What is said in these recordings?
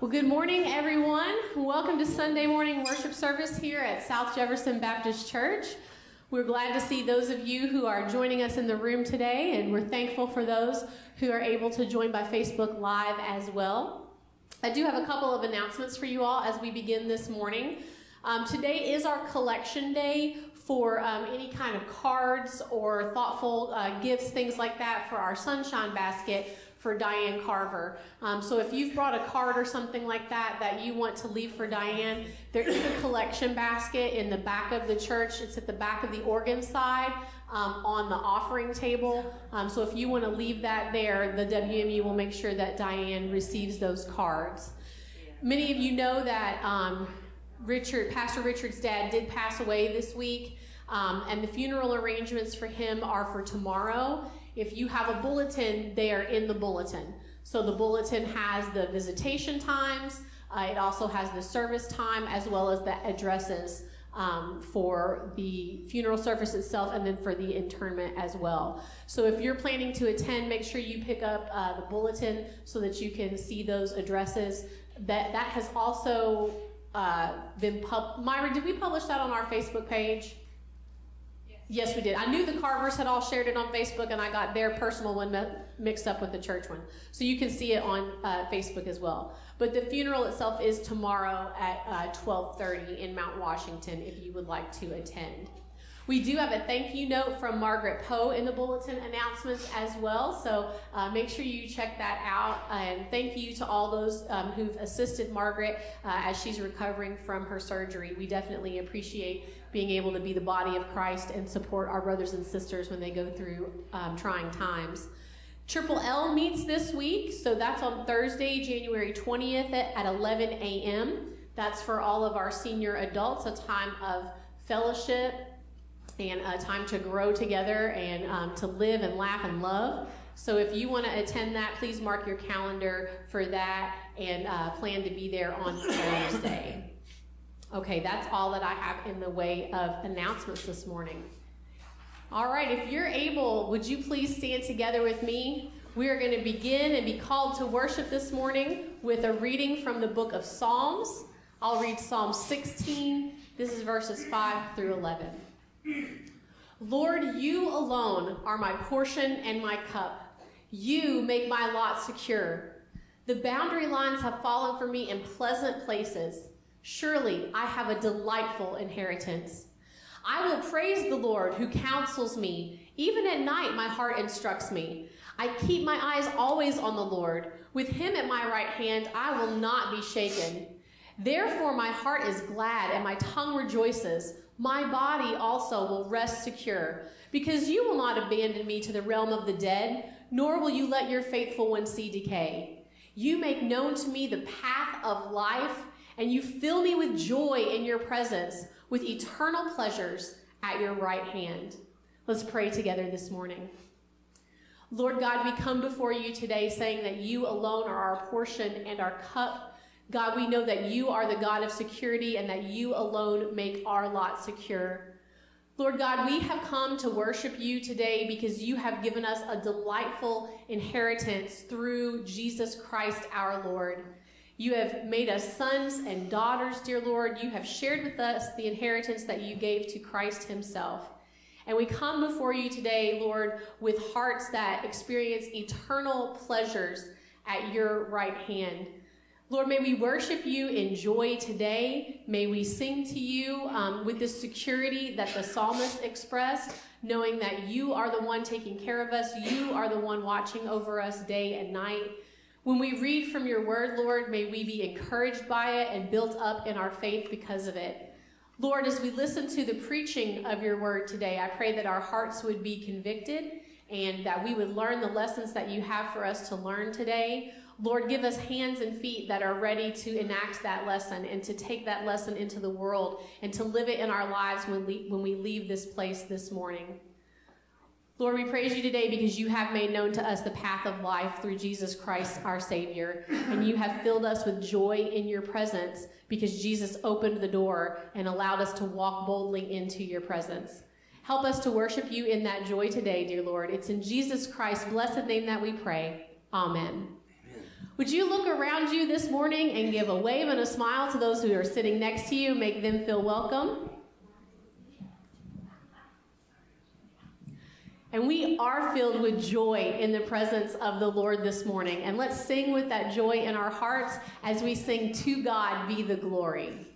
Well, good morning, everyone. Welcome to Sunday morning worship service here at South Jefferson Baptist Church. We're glad to see those of you who are joining us in the room today, and we're thankful for those who are able to join by Facebook Live as well. I do have a couple of announcements for you all as we begin this morning. Um, today is our collection day for um, any kind of cards or thoughtful uh, gifts, things like that, for our sunshine basket for Diane Carver. Um, so if you've brought a card or something like that that you want to leave for Diane, there is a collection basket in the back of the church. It's at the back of the organ side um, on the offering table. Um, so if you want to leave that there, the WMU will make sure that Diane receives those cards. Many of you know that um, Richard, Pastor Richard's dad, did pass away this week. Um, and the funeral arrangements for him are for tomorrow. If you have a bulletin, they are in the bulletin. So the bulletin has the visitation times, uh, it also has the service time, as well as the addresses um, for the funeral service itself and then for the internment as well. So if you're planning to attend, make sure you pick up uh, the bulletin so that you can see those addresses. That, that has also uh, been pub. Myra, did we publish that on our Facebook page? Yes, we did. I knew the Carvers had all shared it on Facebook, and I got their personal one mixed up with the church one. So you can see it on uh, Facebook as well. But the funeral itself is tomorrow at uh, 12:30 in Mount Washington. If you would like to attend. We do have a thank you note from Margaret Poe in the bulletin announcements as well, so uh, make sure you check that out. And thank you to all those um, who've assisted Margaret uh, as she's recovering from her surgery. We definitely appreciate being able to be the body of Christ and support our brothers and sisters when they go through um, trying times. Triple L meets this week, so that's on Thursday, January 20th at 11 a.m. That's for all of our senior adults, a time of fellowship, and a time to grow together and um, to live and laugh and love. So if you want to attend that, please mark your calendar for that and uh, plan to be there on Thursday. Okay, that's all that I have in the way of announcements this morning. All right, if you're able, would you please stand together with me? We are going to begin and be called to worship this morning with a reading from the book of Psalms. I'll read Psalm 16. This is verses 5 through 11. Lord, you alone are my portion and my cup. You make my lot secure. The boundary lines have fallen for me in pleasant places. Surely I have a delightful inheritance. I will praise the Lord who counsels me. Even at night, my heart instructs me. I keep my eyes always on the Lord. With him at my right hand, I will not be shaken. Therefore, my heart is glad and my tongue rejoices. My body also will rest secure, because you will not abandon me to the realm of the dead, nor will you let your faithful one see decay. You make known to me the path of life, and you fill me with joy in your presence, with eternal pleasures at your right hand. Let's pray together this morning. Lord God, we come before you today saying that you alone are our portion and our cup God, we know that you are the God of security and that you alone make our lot secure. Lord God, we have come to worship you today because you have given us a delightful inheritance through Jesus Christ our Lord. You have made us sons and daughters, dear Lord. You have shared with us the inheritance that you gave to Christ himself. And we come before you today, Lord, with hearts that experience eternal pleasures at your right hand. Lord, may we worship you in joy today. May we sing to you um, with the security that the psalmist expressed, knowing that you are the one taking care of us. You are the one watching over us day and night. When we read from your word, Lord, may we be encouraged by it and built up in our faith because of it. Lord, as we listen to the preaching of your word today, I pray that our hearts would be convicted and that we would learn the lessons that you have for us to learn today. Lord, give us hands and feet that are ready to enact that lesson and to take that lesson into the world and to live it in our lives when, we, when we leave this place this morning. Lord, we praise you today because you have made known to us the path of life through Jesus Christ, our Savior. And you have filled us with joy in your presence because Jesus opened the door and allowed us to walk boldly into your presence. Help us to worship you in that joy today, dear Lord. It's in Jesus Christ's blessed name that we pray. Amen. Would you look around you this morning and give a wave and a smile to those who are sitting next to you, make them feel welcome? And we are filled with joy in the presence of the Lord this morning. And let's sing with that joy in our hearts as we sing, To God be the glory.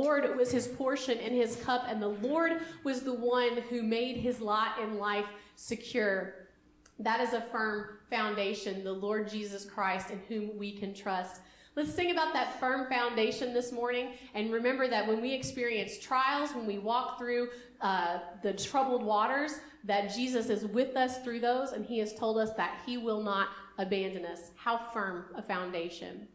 Lord was his portion in his cup, and the Lord was the one who made his lot in life secure. That is a firm foundation, the Lord Jesus Christ, in whom we can trust. Let's sing about that firm foundation this morning and remember that when we experience trials, when we walk through uh, the troubled waters, that Jesus is with us through those and he has told us that he will not abandon us. How firm a foundation.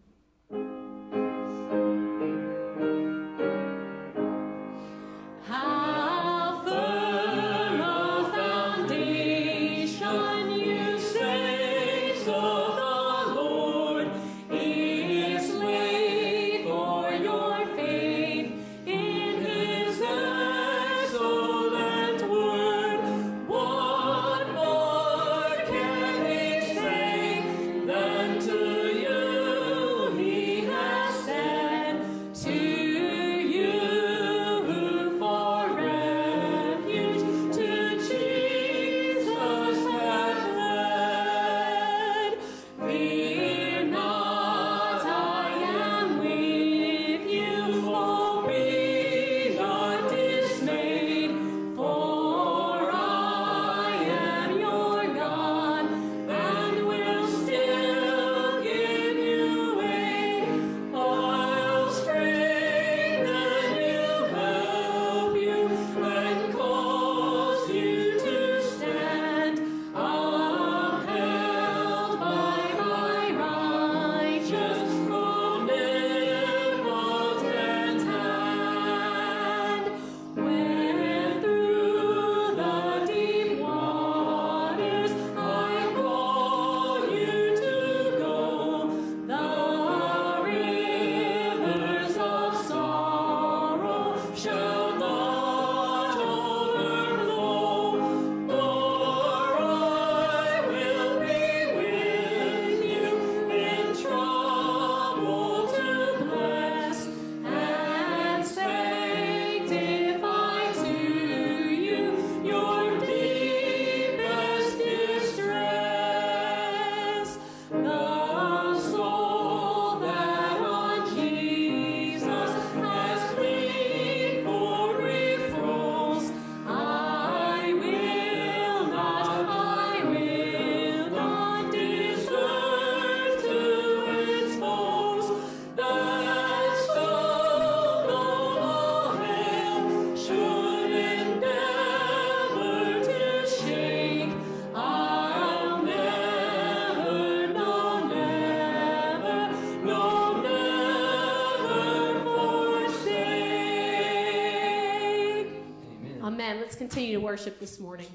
Continue to worship this morning.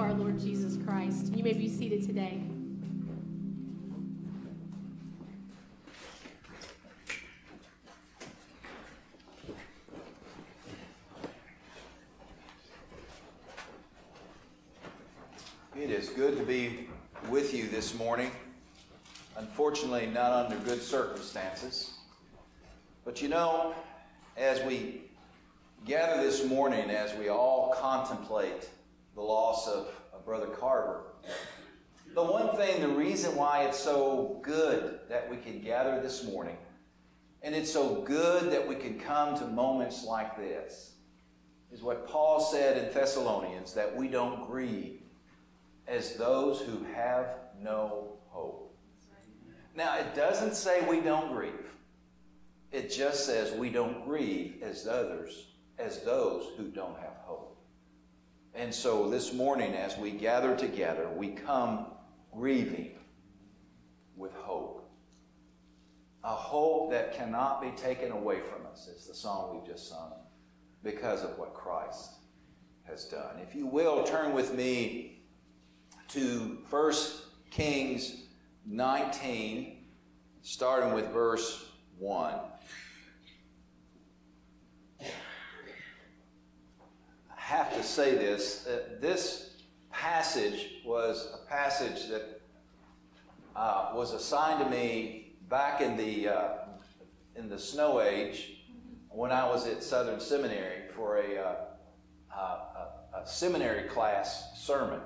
Our Lord Jesus Christ. You may be seated today. It is good to be with you this morning. Unfortunately, not under good circumstances. But you know, as we gather this morning, as we all contemplate the loss of, of Brother Carver, the one thing, the reason why it's so good that we can gather this morning, and it's so good that we can come to moments like this, is what Paul said in Thessalonians that we don't grieve as those who have no hope. Now, it doesn't say we don't grieve. It just says we don't grieve as others, as those who don't have. And so this morning, as we gather together, we come grieving with hope. A hope that cannot be taken away from us, is the song we've just sung, because of what Christ has done. If you will, turn with me to 1 Kings 19, starting with verse 1. I have to say this. Uh, this passage was a passage that uh, was assigned to me back in the, uh, in the snow age when I was at Southern Seminary for a, uh, a, a seminary class sermon.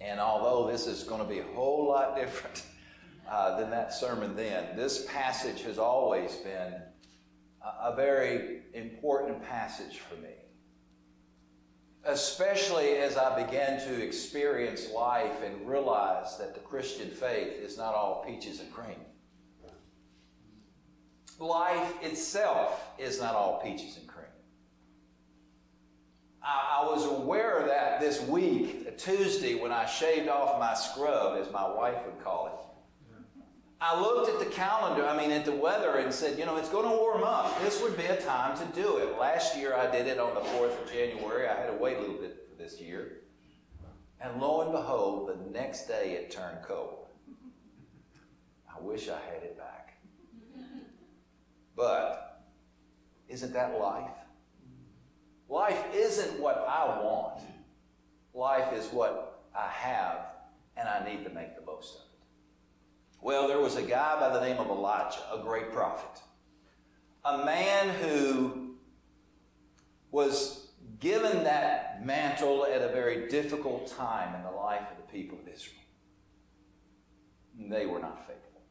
And although this is going to be a whole lot different uh, than that sermon then, this passage has always been a very important passage for me. Especially as I began to experience life and realize that the Christian faith is not all peaches and cream. Life itself is not all peaches and cream. I, I was aware of that this week, Tuesday, when I shaved off my scrub, as my wife would call it. I looked at the calendar, I mean, at the weather, and said, you know, it's going to warm up. This would be a time to do it. Last year I did it on the 4th of January. I had to wait a little bit for this year. And lo and behold, the next day it turned cold. I wish I had it back. But isn't that life? Life isn't what I want. Life is what I have, and I need to make the most of it. Well, there was a guy by the name of Elijah, a great prophet, a man who was given that mantle at a very difficult time in the life of the people of Israel. They were not faithful.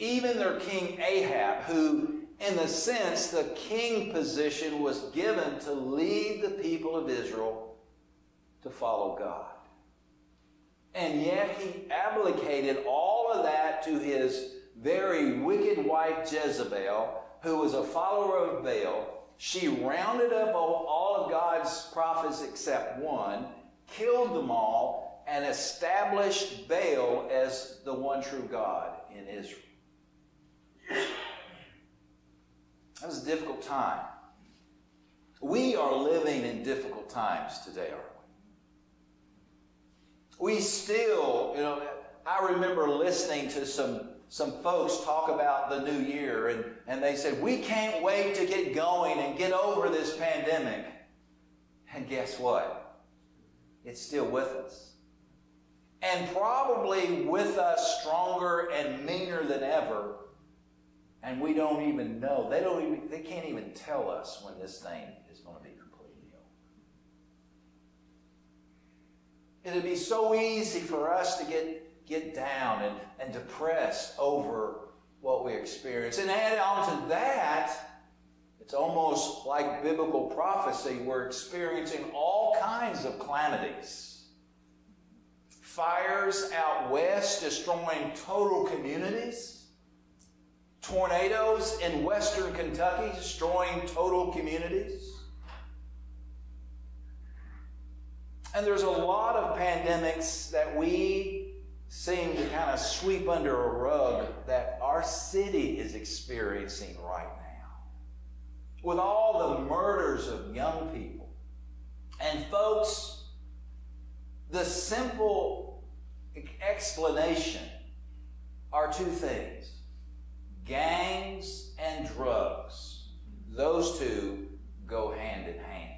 Even their king Ahab, who in the sense the king position was given to lead the people of Israel to follow God. And yet he abdicated all of that to his very wicked wife Jezebel, who was a follower of Baal. She rounded up all of God's prophets except one, killed them all, and established Baal as the one true God in Israel. That was a difficult time. We are living in difficult times today, aren't we? Still, you know, I remember listening to some some folks talk about the new year and, and they said, we can't wait to get going and get over this pandemic. And guess what? It's still with us. And probably with us stronger and meaner than ever and we don't even know. They don't even they can't even tell us when this thing is going to be completely over. It'd be so easy for us to get get down and, and depressed over what we experience. And add on to that, it's almost like biblical prophecy. We're experiencing all kinds of calamities. Fires out west destroying total communities tornadoes in western Kentucky destroying total communities. And there's a lot of pandemics that we seem to kind of sweep under a rug that our city is experiencing right now. With all the murders of young people And folks, the simple explanation are two things gangs and drugs. Those two go hand in hand.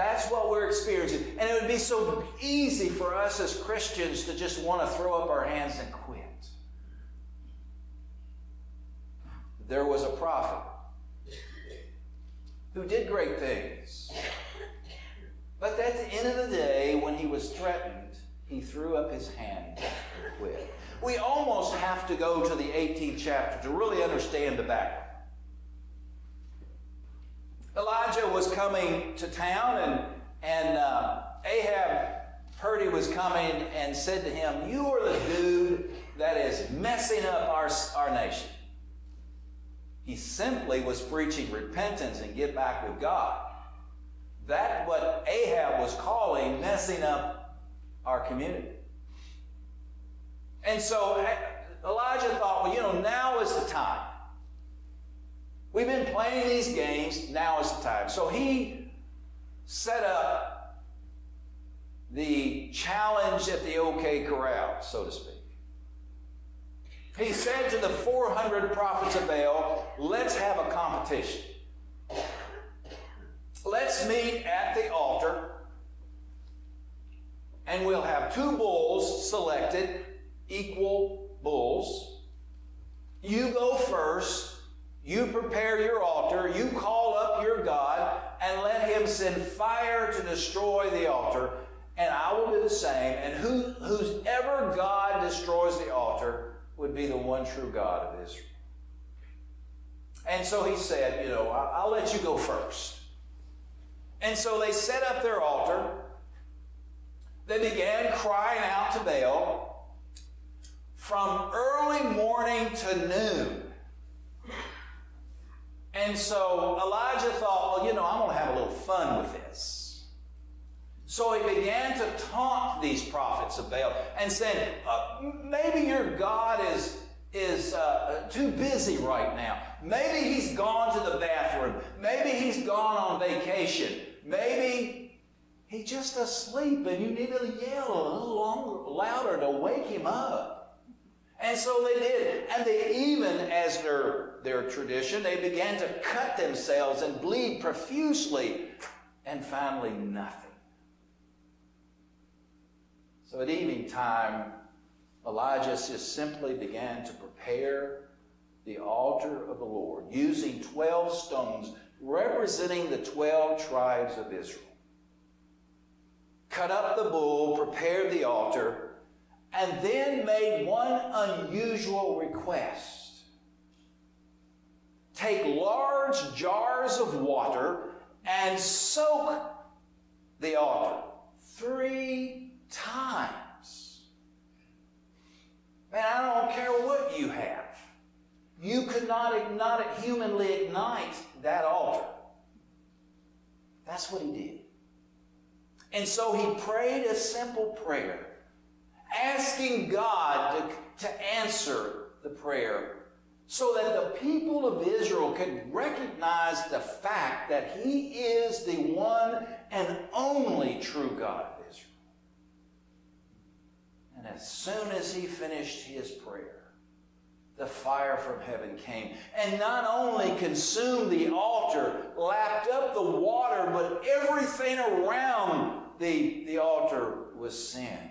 That's what we're experiencing. And it would be so easy for us as Christians to just want to throw up our hands and quit. There was a prophet who did great things. But at the end of the day, when he was threatened, he threw up his hand and quit. We almost have to go to the 18th chapter to really understand the background. Elijah was coming to town, and, and uh, Ahab heard he was coming and said to him, You are the dude that is messing up our, our nation. He simply was preaching repentance and get back with God. That's what Ahab was calling messing up our community. And so Elijah thought, well, you know, now is the time. We've been playing these games, now is the time. So he set up the challenge at the OK Corral, so to speak. He said to the 400 prophets of Baal, let's have a competition. Let's meet at the altar, and we'll have two bulls selected, equal bulls. You go first, you prepare your altar, you call up your God, and let him send fire to destroy the altar, and I will do the same. And who, God destroys the altar would be the one true God of Israel. And so he said, You know, I'll let you go first. And so they set up their altar. They began crying out to Baal from early morning to noon. And so Elijah thought, well, you know, I'm going to have a little fun with this. So he began to taunt these prophets of Baal and said, uh, maybe your God is, is uh, too busy right now. Maybe he's gone to the bathroom. Maybe he's gone on vacation. Maybe he's just asleep and you need to yell a little longer, louder to wake him up. And so they did. And they even, as their, their tradition, they began to cut themselves and bleed profusely. And finally, nothing. So at evening time, Elijah just simply began to prepare the altar of the Lord using 12 stones representing the 12 tribes of Israel. Cut up the bull, prepared the altar, and then made one unusual request. Take large jars of water and soak the altar three times. Man, I don't care what you have. You could not, not humanly ignite that altar. That's what he did. And so he prayed a simple prayer asking God to, to answer the prayer so that the people of Israel could recognize the fact that He is the one and only true God of Israel. And as soon as he finished his prayer, the fire from heaven came and not only consumed the altar, lapped up the water, but everything around the, the altar was sin.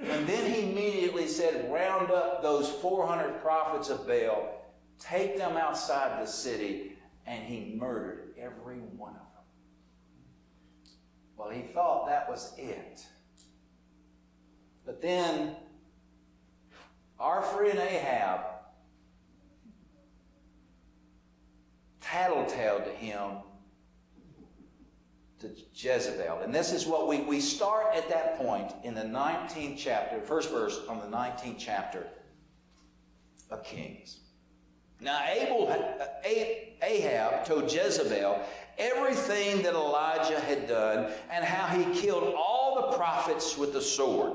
And then he immediately said, Round up those 400 prophets of Baal, take them outside the city, and he murdered every one of them. Well, he thought that was it. But then, our friend Ahab tattletaled to him to Jezebel. And this is what we, we start at that point in the 19th chapter, first verse on the 19th chapter of Kings. Now, Abel, Ahab told Jezebel everything that Elijah had done and how he killed all the prophets with the sword.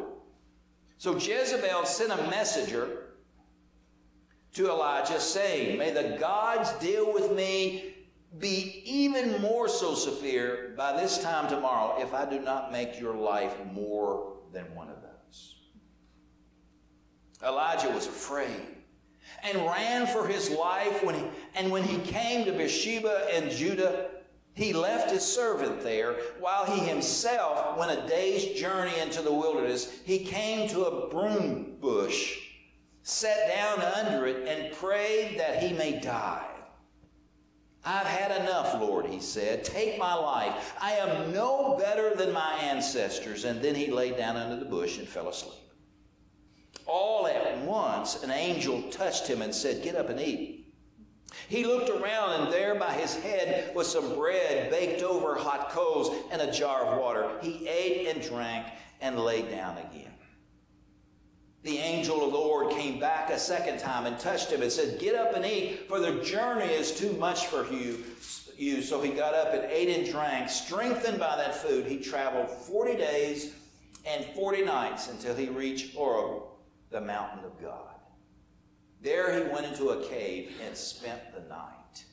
So Jezebel sent a messenger to Elijah saying, May the gods deal with me be even more so severe by this time tomorrow if I do not make your life more than one of those. Elijah was afraid and ran for his life when he, and when he came to Beersheba in Judah he left his servant there while he himself went a day's journey into the wilderness. He came to a broom bush, sat down under it, and prayed that he may die. I've had enough, Lord, he said. Take my life. I am no better than my ancestors. And then he lay down under the bush and fell asleep. All at once, an angel touched him and said, Get up and eat. He looked around, and there by his head was some bread baked over hot coals and a jar of water. He ate and drank and lay down again. The angel of the Lord came back a second time and touched him and said, Get up and eat, for the journey is too much for you. So he got up and ate and drank. Strengthened by that food, he traveled 40 days and 40 nights until he reached Horeb, the mountain of God. There he went into a cave and spent the night.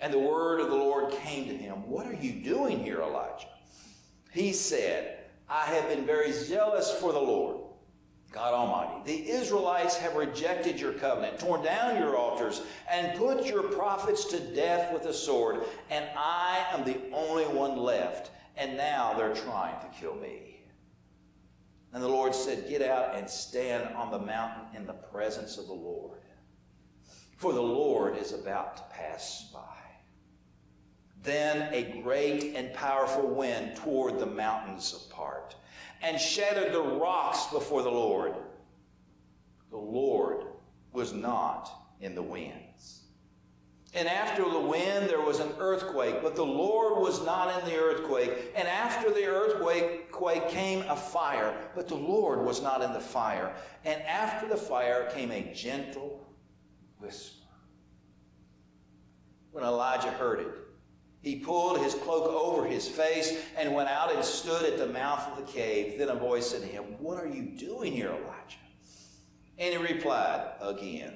And the word of the Lord came to him What are you doing here, Elijah? He said, I have been very zealous for the Lord. God Almighty, the Israelites have rejected your covenant, torn down your altars, and put your prophets to death with a sword, and I am the only one left, and now they're trying to kill me. And the Lord said, Get out and stand on the mountain in the presence of the Lord. For the Lord is about to pass by. Then a great and powerful wind tore the mountains apart and shattered the rocks before the Lord. The Lord was not in the winds. And after the wind, there was an earthquake, but the Lord was not in the earthquake. And after the earthquake quake came a fire, but the Lord was not in the fire. And after the fire came a gentle whisper. When Elijah heard it, he pulled his cloak over his face and went out and stood at the mouth of the cave. Then a voice said to him, What are you doing here, Elijah? And he replied, Again.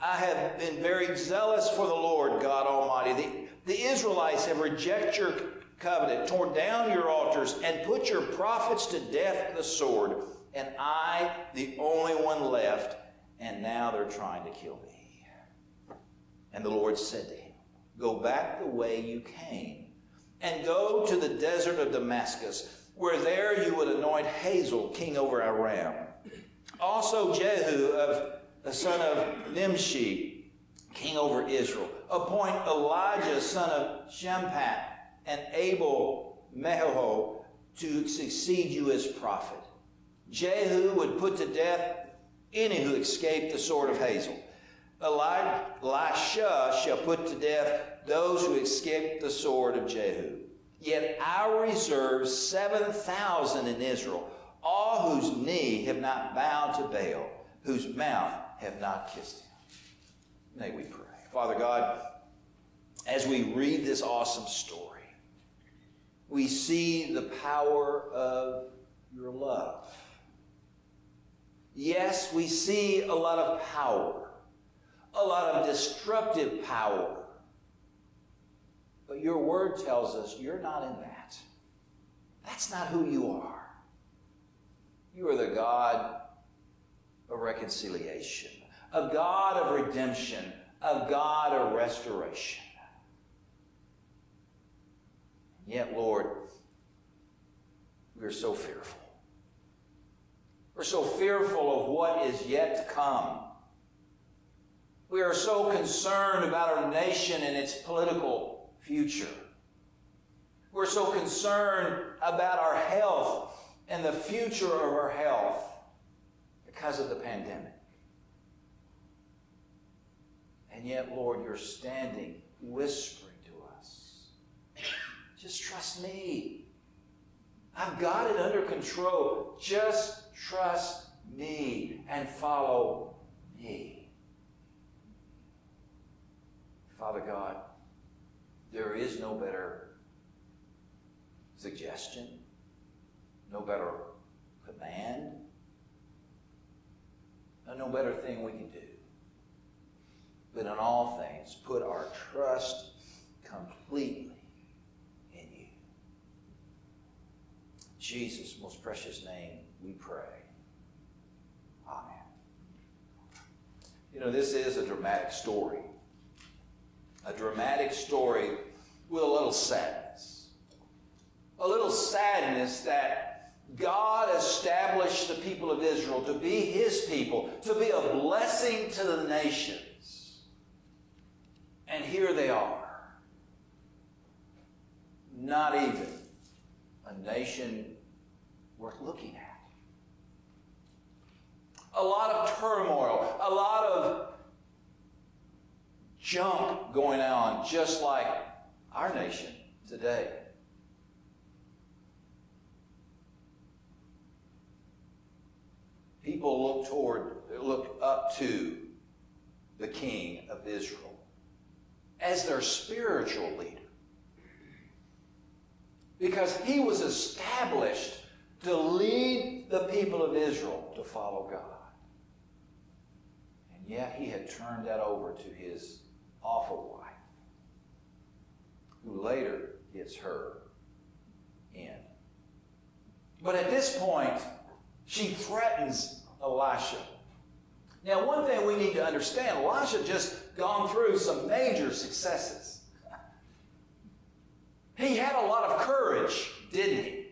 I have been very zealous for the Lord God Almighty. The, the Israelites have rejected your covenant, torn down your altars, and put your prophets to death with the sword. And I, the only one left, and now they're trying to kill me. And the Lord said to him, Go back the way you came, and go to the desert of Damascus, where there you would anoint Hazael king over Aram. Also Jehu of the son of Nimshi, king over Israel. Appoint Elijah, son of Shaphat, and Abel Meholah to succeed you as prophet. Jehu would put to death any who escaped the sword of Hazael. Elisha shall put to death those who escaped the sword of Jehu. Yet I reserve 7,000 in Israel, all whose knee have not bowed to Baal, whose mouth have not kissed him. May we pray. Father God, as we read this awesome story, we see the power of your love. Yes, we see a lot of power, a lot of destructive power. But your word tells us you're not in that. That's not who you are. You are the God of reconciliation, a God of redemption, a God of restoration. Yet, Lord, we're so fearful. We're so fearful of what is yet to come. We are so concerned about our nation and its political future. We're so concerned about our health and the future of our health because of the pandemic. And yet, Lord, you're standing whispering to us. Just trust me. I've got it under control. Just trust me and follow me. Father God, there is no better suggestion, no better command, no better thing we can do but in all things put our trust completely in you. Jesus' most precious name, we pray. Amen. You know, this is a dramatic story. A dramatic story with a little sadness. A little sadness that God established the people of Israel to be His people, to be a blessing to the nations. And here they are. Not even a nation worth looking at. A lot of turmoil, a lot of junk going on, just like our nation today. People look toward, look up to the King of Israel as their spiritual leader. Because he was established to lead the people of Israel to follow God. And yet he had turned that over to his awful wife, who later gets her in. But at this point, she threatens Elisha. Now, one thing we need to understand Elisha just gone through some major successes. He had a lot of courage, didn't he?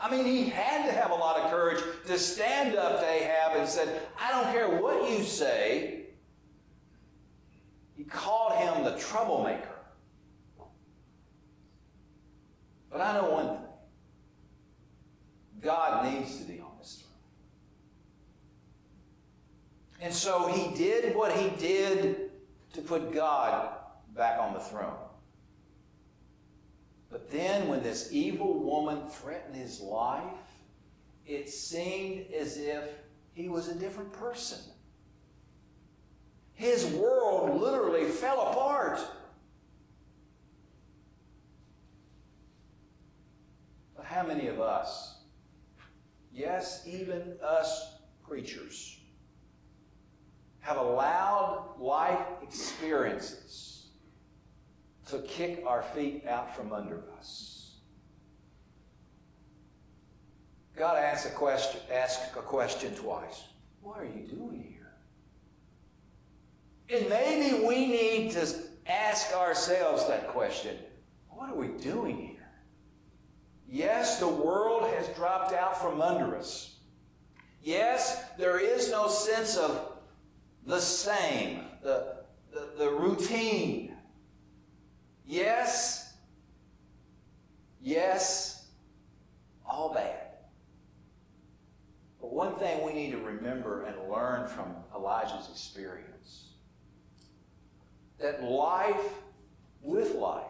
I mean, he had to have a lot of courage to stand up to Ahab and said, I don't care what you say. He called him the troublemaker. But I know one thing. God needs to be on this throne. And so he did what he did to put God back on the throne. But then, when this evil woman threatened his life, it seemed as if he was a different person. His world literally fell apart. But how many of us, yes, even us preachers, have allowed life experiences to kick our feet out from under us? God asks a question, a question twice. What are you doing here? And maybe we need to ask ourselves that question. What are we doing here? Yes, the world has dropped out from under us. Yes, there is no sense of the same, the, the, the routine. Yes, yes, all bad. But one thing we need to remember and learn from Elijah's experience that life with life,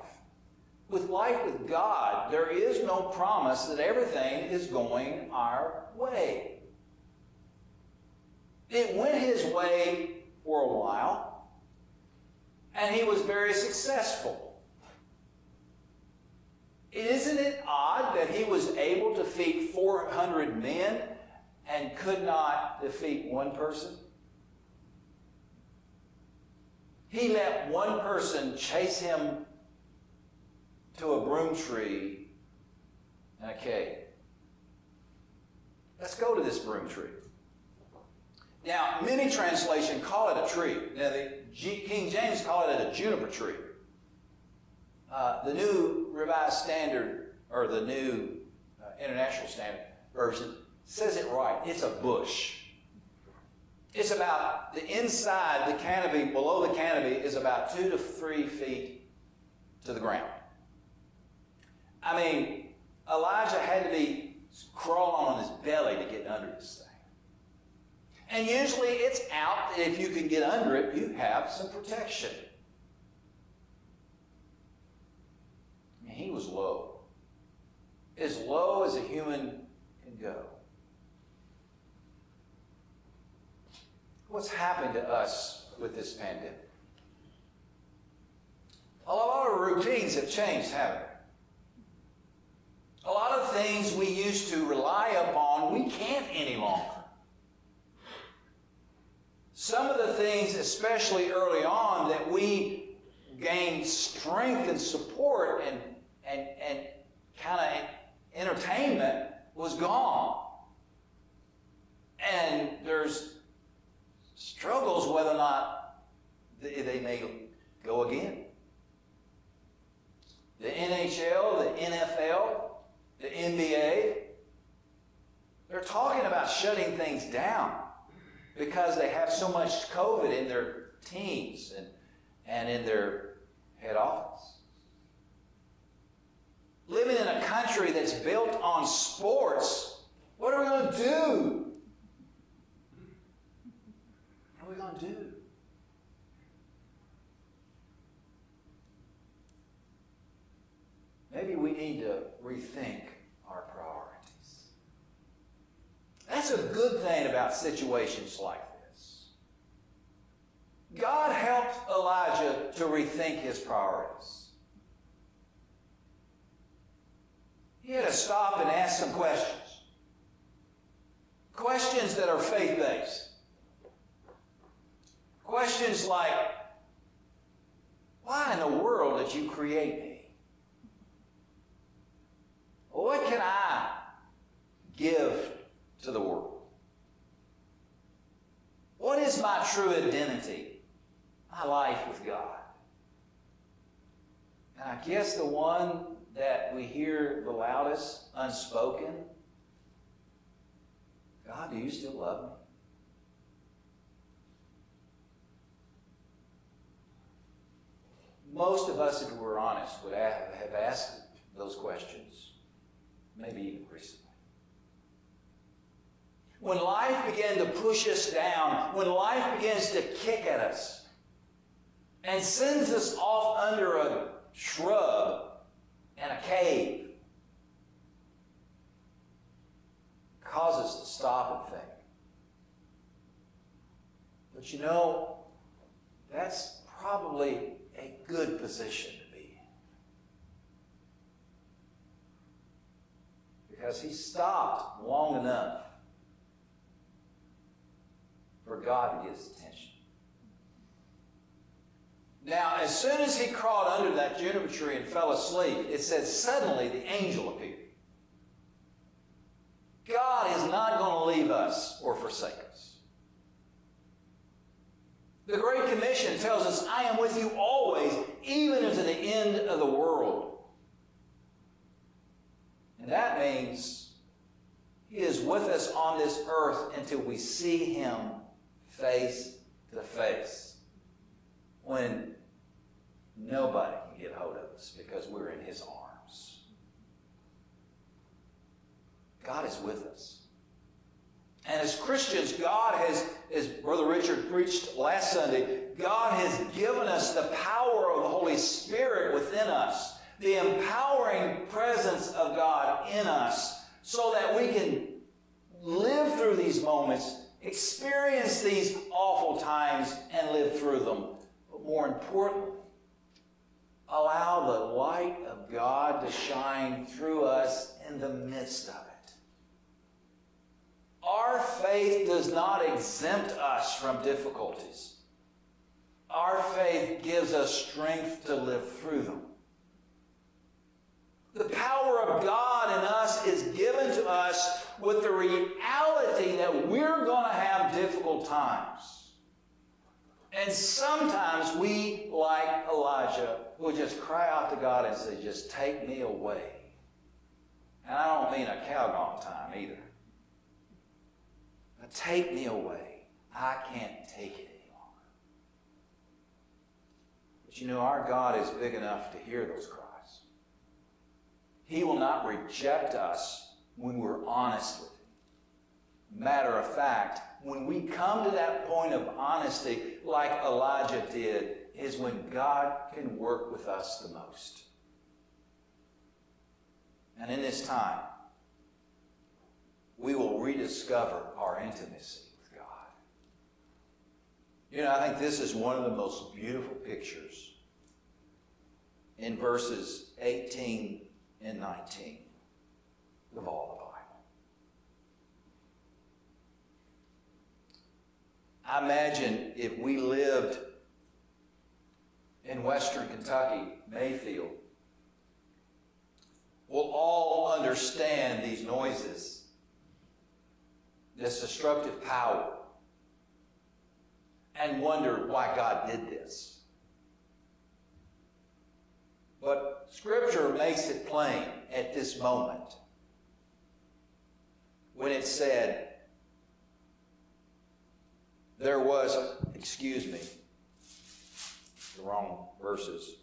with life with God, there is no promise that everything is going our way. It went his way for a while, and he was very successful. Isn't it odd that he was able to feed 400 men and could not defeat one person? He let one person chase him to a broom tree in a cave. Let's go to this broom tree. Now, many translations call it a tree. Now, the King James call it a juniper tree. Uh, the New Revised Standard, or the New uh, International Standard Version, says it right. It's a bush. It's about the inside, the canopy, below the canopy, is about two to three feet to the ground. I mean, Elijah had to be crawling on his belly to get under this thing. And usually it's out, if you can get under it, you have some protection. I mean, he was low. As low as a human can go. What's happened to us with this pandemic? A lot of routines have changed, haven't they? A lot of things we used to rely upon, we can't any longer. some of the things, especially early on, that we gained strength and support and, and, and kind of entertainment was gone. And there's struggles whether or not they may go again. The NHL, the NFL, the NBA, they're talking about shutting things down because they have so much COVID in their teams and, and in their head office. Living in a country that's built on sports, what are we going to do? What are we going to do? Maybe we need to rethink our priorities. That's a good thing about situations like this. God helped Elijah to rethink his priorities. He had to stop and ask some questions. Questions that are faith based. Questions like, why in the world did you create me? What can I give to the world? What is my true identity? My life with God. And I guess the one that we hear the loudest, unspoken God, do you still love me? Most of us, if we were honest, would have asked those questions maybe even recently. When life began to push us down, when life begins to kick at us and sends us off under a shrub and a cave, causes us to stop and think. But you know, that's probably a good position to be because he stopped long enough for God to get his attention. Now, as soon as he crawled under that juniper tree and fell asleep, it said suddenly the angel appeared. God is not going to leave us or forsake us. The Great Commission tells us, I am with you always, even unto the end of the world. And that means He is with us on this earth until we see Him face to face. When nobody can get hold of us because we're in His arms. God is with us. And as Christians, God has, as Brother Richard preached last Sunday, God has given us the power of the Holy Spirit within us the empowering presence of God in us so that we can live through these moments, experience these awful times, and live through them. But more importantly, allow the light of God to shine through us in the midst of it. Our faith does not exempt us from difficulties. Our faith gives us strength to live through them. The power of God in us is given to us with the reality that we're going to have difficult times. And sometimes we, like Elijah, will just cry out to God and say, just take me away. And I don't mean a Calgon time either. Take me away. I can't take it any longer. But you know, our God is big enough to hear those cries. He will not reject us when we're honest with Him. Matter of fact, when we come to that point of honesty, like Elijah did, is when God can work with us the most. And in this time, we will rediscover our intimacy with God. You know, I think this is one of the most beautiful pictures in verses 18 and 19 of all the Bible. I imagine if we lived in western Kentucky, Mayfield, we'll all understand these noises, this destructive power, and wonder why God did this. But Scripture makes it plain at this moment when it said, there was, excuse me, the wrong verses.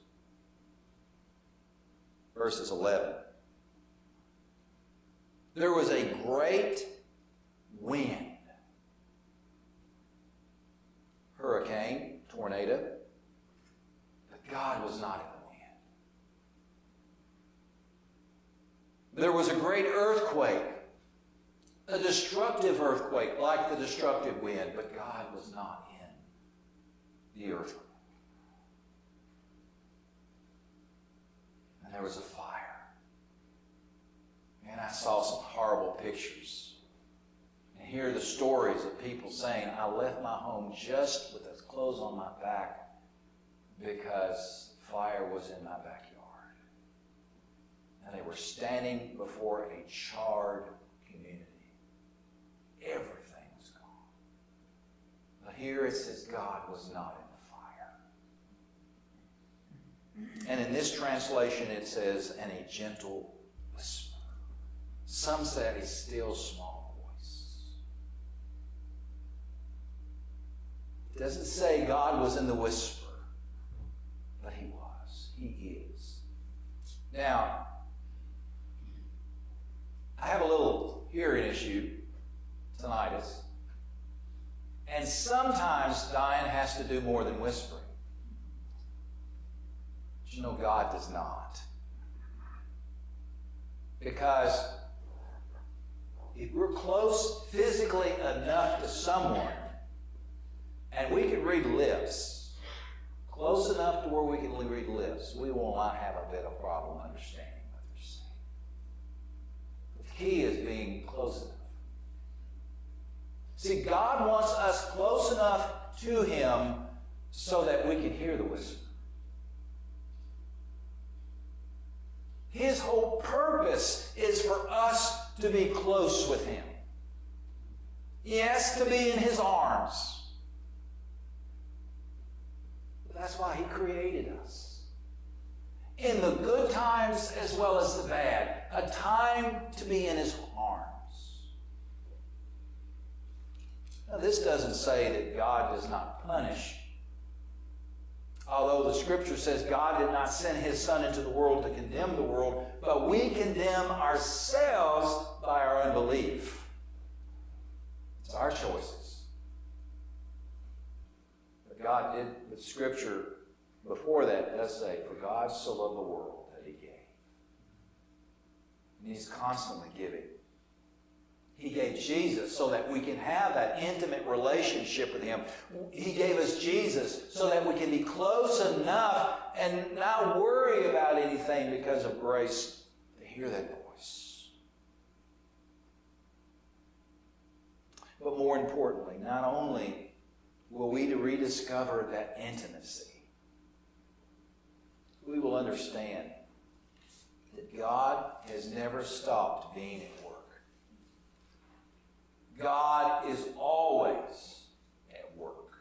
Verses 11. There was a great wind, hurricane, tornado, but God was not in the wind. There was a great earthquake, a destructive earthquake like the destructive wind, but God was not in the earthquake. And there was a fire. And I saw some horrible pictures. Hear the stories of people saying, I left my home just with the clothes on my back because fire was in my backyard. And they were standing before a charred community. Everything was gone. But here it says God was not in the fire. And in this translation it says, and a gentle whisper. Some said a still small voice. It doesn't say God was in the whisper, but he was. He is. Now, I have a little hearing issue, tinnitus. And sometimes Diane has to do more than whispering. But you know, God does not. Because if we're close physically enough to someone, and we can read lips, close enough to where we can read lips, we will not have a bit of problem understanding what they're saying. The key is being close enough. See, God wants us close enough to Him so that we can hear the whisper. His whole purpose is for us to be close with Him. Yes, to be in His arms. But that's why He created us. In the good times as well as the bad, a time to be in His arms. Now, this doesn't say that God does not punish Although the scripture says God did not send his son into the world to condemn the world, but we condemn ourselves by our unbelief. It's our choices. God did, the scripture before that does say, For God so loved the world that he gave. And he's constantly giving. He gave Jesus so that we can have that intimate relationship with Him. He gave us Jesus so that we can be close enough and not worry about anything because of grace to hear that voice. But more importantly, not only will we rediscover that intimacy, we will understand that God has never stopped being at work. God is always at work.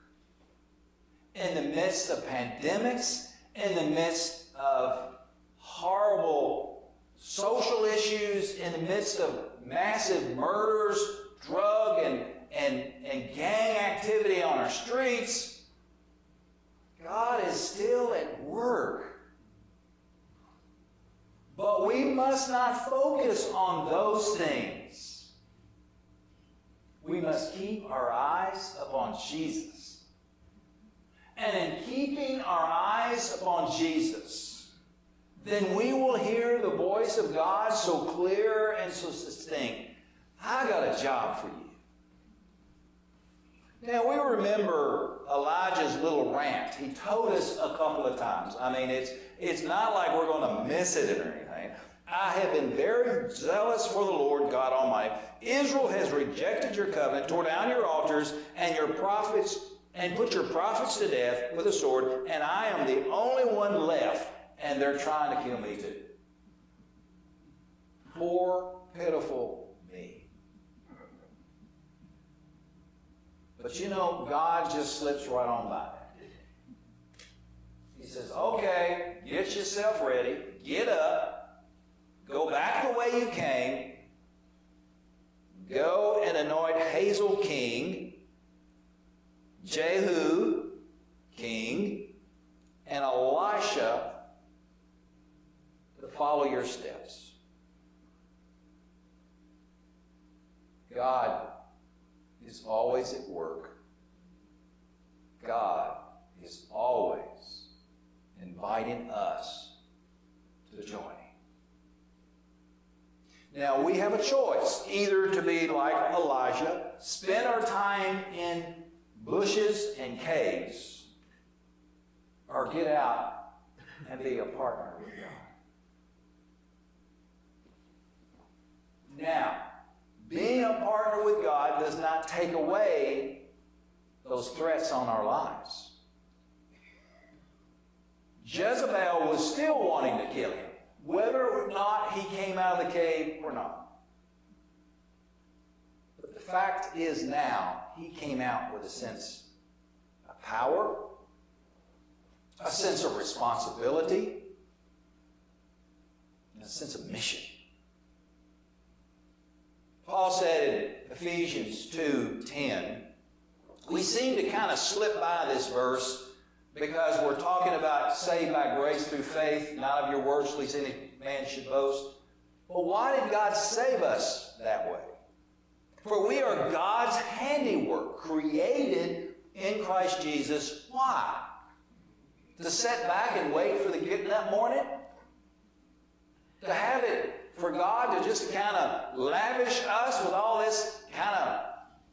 In the midst of pandemics, in the midst of horrible social issues, in the midst of massive murders, drug and, and, and gang activity on our streets, God is still at work. But we must not focus on those things we must keep our eyes upon Jesus. And in keeping our eyes upon Jesus, then we will hear the voice of God so clear and so distinct. I got a job for you. Now, we remember Elijah's little rant. He told us a couple of times. I mean, it's, it's not like we're going to miss it or anything. I have been very zealous for the Lord God Almighty. Israel has rejected your covenant, tore down your altars, and your prophets, and put your prophets to death with a sword, and I am the only one left, and they're trying to kill me too. Poor, pitiful me. But you know, God just slips right on by. He says, okay, get yourself ready, get up, go back the way you came, go and anoint Hazael king, Jehu king, and Elisha to follow your steps. God is always at work. God is always inviting us to join. Now we have a choice either to be like Elijah, spend our time in bushes and caves, or get out and be a partner with God. Now, being a partner with God does not take away those threats on our lives. Jezebel was still wanting to kill him, whether or not he came out of the cave or not. But the fact is now, he came out with a sense of power, a sense of responsibility, and a sense of mission. Paul said in Ephesians 2:10, we seem to kind of slip by this verse because we're talking about saved by grace through faith, not of your works, lest any man should boast. But why did God save us that way? For we are God's handiwork, created in Christ Jesus. Why? To sit back and wait for the getting that morning? To have it for God to just kind of lavish us with all this kind of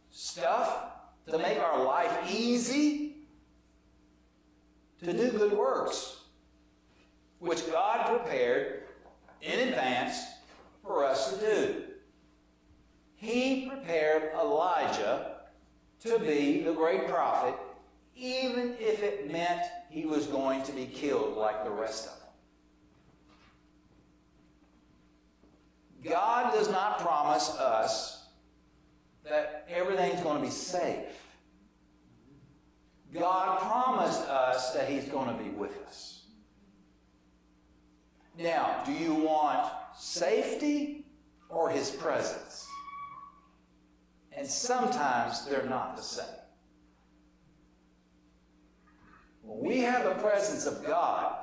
stuff to make our life easy, to do good works, which God prepared in advance for us to do. He prepared Elijah to be the great prophet, even if it meant he was going to be killed like the rest of them. God does not promise us that everything's going to be safe. God promised us that He's going to be with us. Now, do you want safety or His presence? And sometimes they're not the same. When we have the presence of God,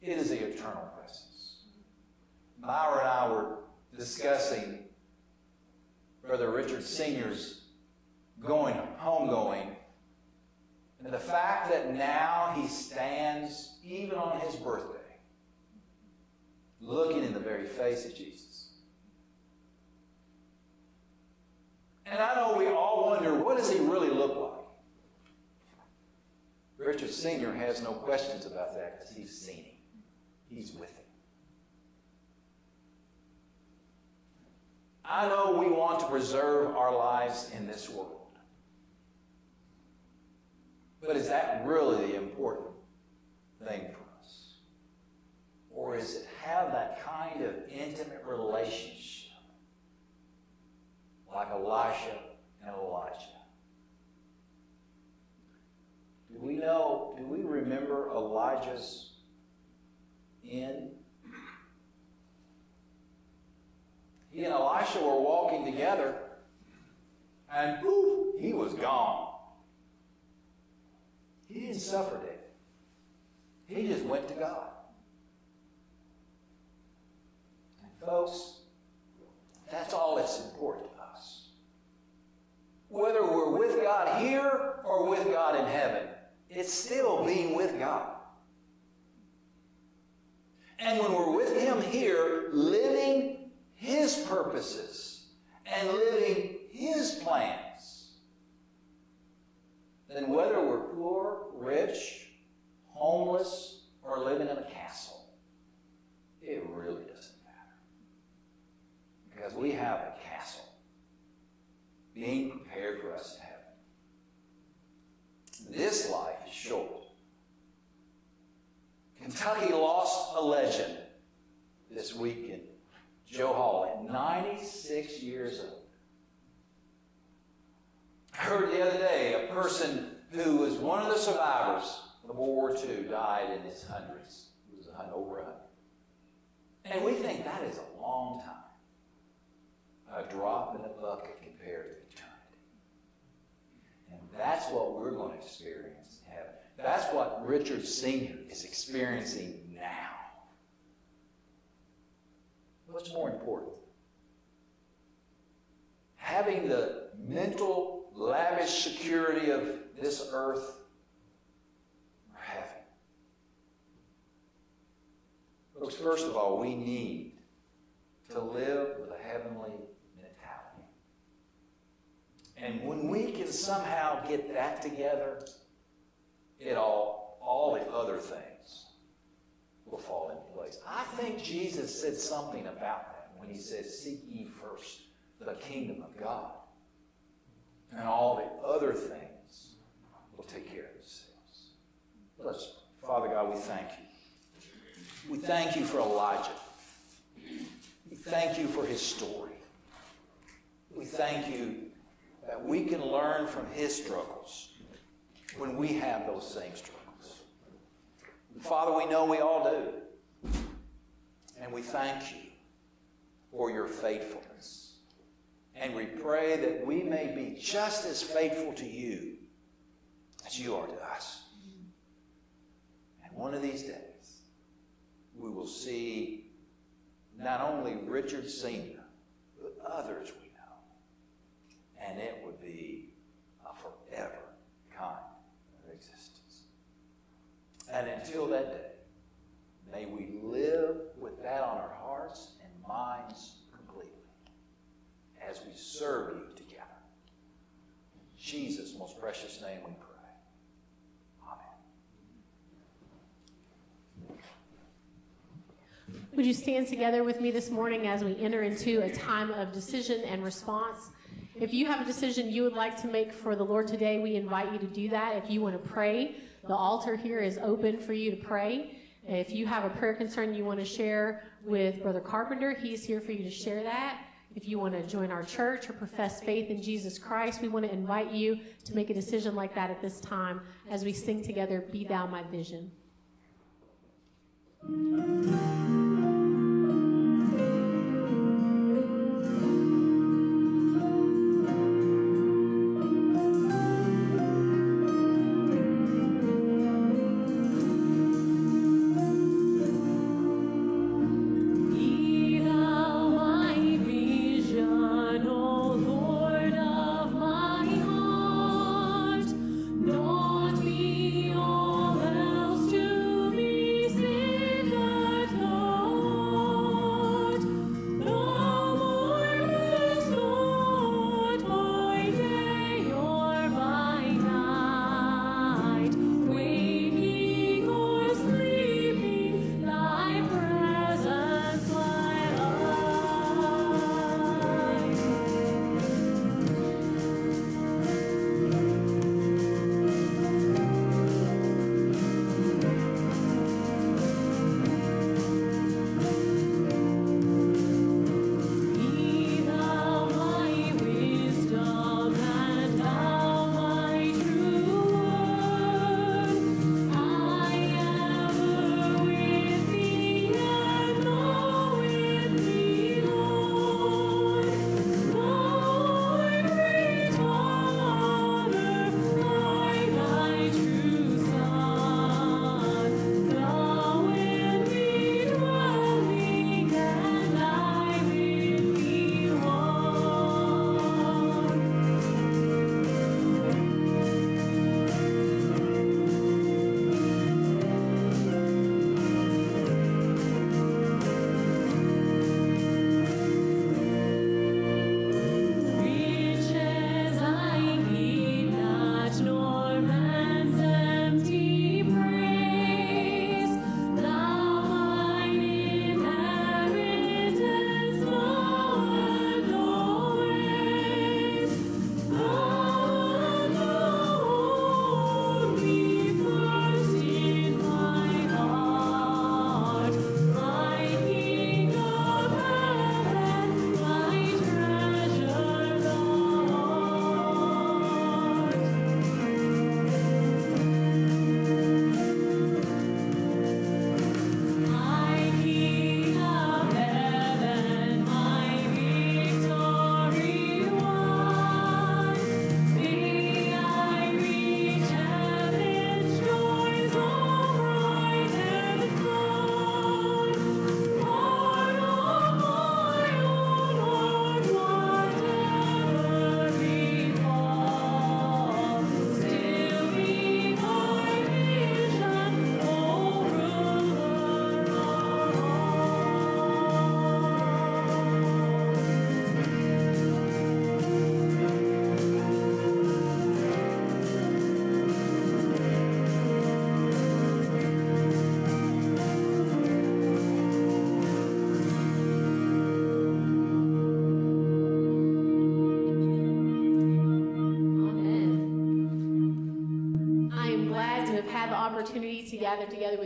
it is the eternal presence. Myra and I were discussing Brother Richard Sr.'s going, homegoing, and the fact that now he stands, even on his birthday, looking in the very face of Jesus. And I know we all wonder, what does he really look like? Richard Sr. has no questions about that because he's seen him. He's with him. I know we want to preserve our lives in this world. But is that really the important thing for us? Or is it have that kind of intimate relationship like Elisha and Elijah? Do we know, do we remember Elijah's end? He and Elisha were walking together, and poof, he was gone. He didn't suffer death. He just went to God. And folks, that's all that's important to us. Whether we're with God here or with God in heaven, it's still being with God. And when we're with Him here, living his purposes and living His plans, then whether we're poor, rich, homeless, or living in a castle, it really doesn't matter. Because we have a castle being prepared for us in heaven. This life is short. Kentucky lost a legend this weekend. Joe Hall at 96 years old. I heard the other day a person who was one of the survivors of World War II died in his hundreds. He was over a hundred. And we think that is a long time. A drop in the bucket compared to eternity. And that's what we're going to experience in heaven. That's what Richard Sr. is experiencing now. What's more important? Having the mental, lavish security of this earth or heaven? Folks, first of all, we need to live with a heavenly mentality. And when we can somehow get that together, it all, all the other things will fall into place. I think Jesus said something about that when he says, Seek ye first the kingdom of God. And all the other things will take care of themselves. Let's, Father God, we thank you. We thank you for Elijah. We thank you for his story. We thank you that we can learn from his struggles when we have those same struggles. Father, we know we all do. And we thank you for your faithfulness. And we pray that we may be just as faithful to you as you are to us. And one of these days, we will see not only Richard Sr., but others we know. And it would be a forever kind of existence. And until that day, may we live with that on our hearts and minds completely as we serve you together. Jesus' most precious name we pray. Amen. Would you stand together with me this morning as we enter into a time of decision and response? If you have a decision you would like to make for the Lord today, we invite you to do that. If you want to pray, the altar here is open for you to pray. If you have a prayer concern you want to share with Brother Carpenter, he's here for you to share that. If you want to join our church or profess faith in Jesus Christ, we want to invite you to make a decision like that at this time as we sing together, Be Thou My Vision.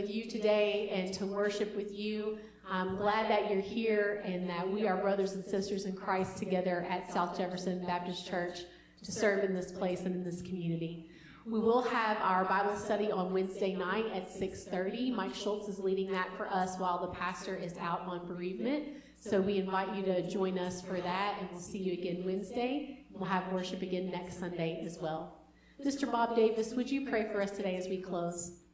With you today and to worship with you. I'm glad that you're here and that we are brothers and sisters in Christ together at South Jefferson Baptist Church to serve in this place and in this community. We will have our Bible study on Wednesday night at 6:30. Mike Schultz is leading that for us while the pastor is out on bereavement. So we invite you to join us for that, and we'll see you again Wednesday. We'll have worship again next Sunday as well. Mr. Bob Davis, would you pray for us today as we close?